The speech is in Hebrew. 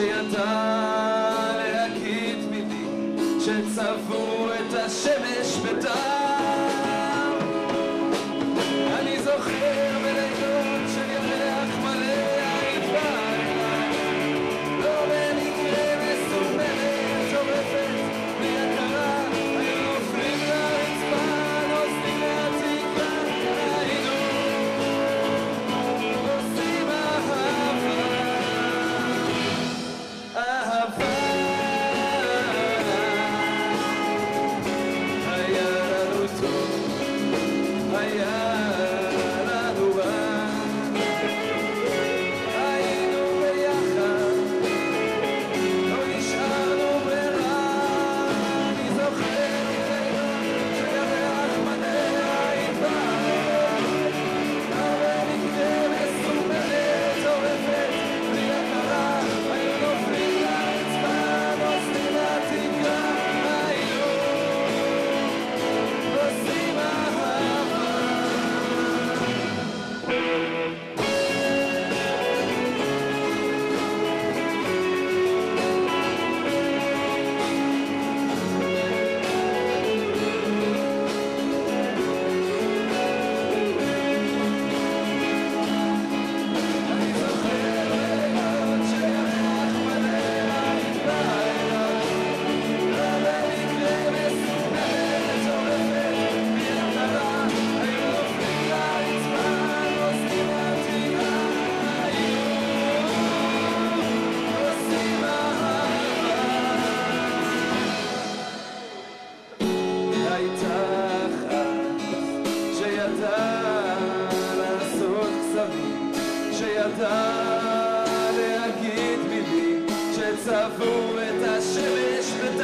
שידע להגיד מילים שצבעו את השמש בדם איתך אז, שידע להגיד מילים שצבעו את השמש ואת